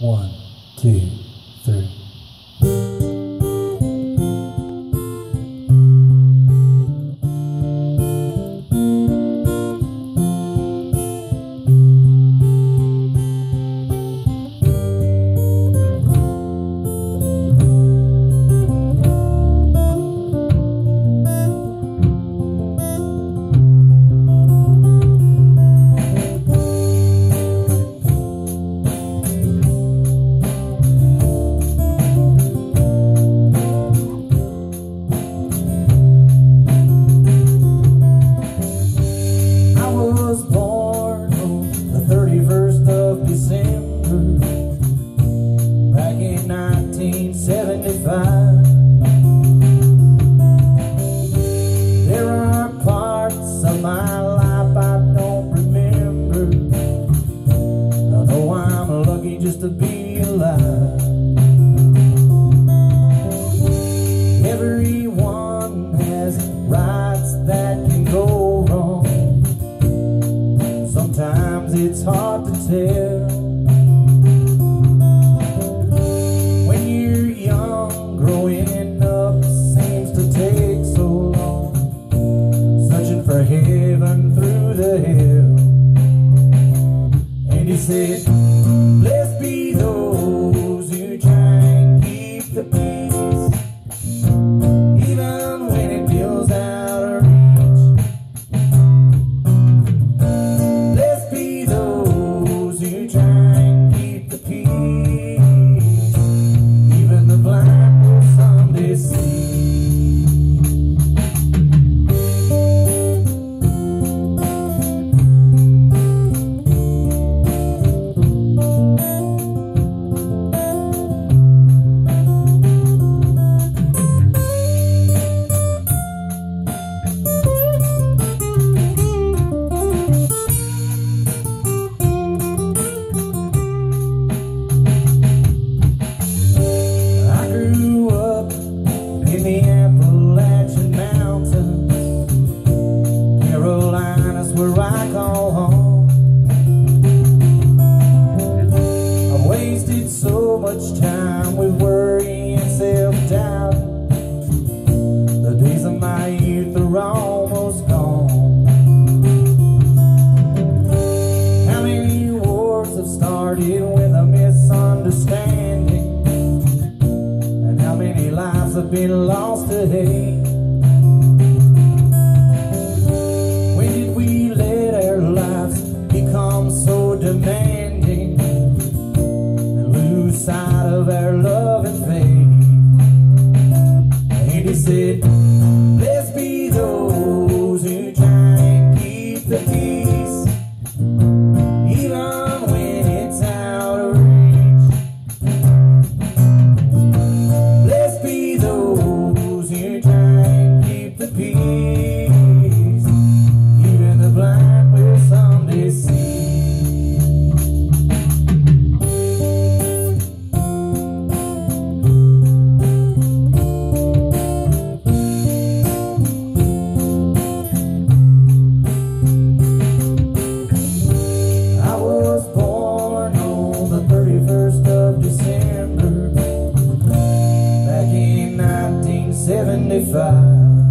One, two, three. Just to be alive. Everyone has rights that can go wrong. Sometimes it's hard to tell. When you're young, growing up seems to take so long. Searching for heaven through the hell. And he said, started with a misunderstanding. And how many lives have been lost today? When did we let our lives become so demanding And lose sight of our love and faith? And he said 75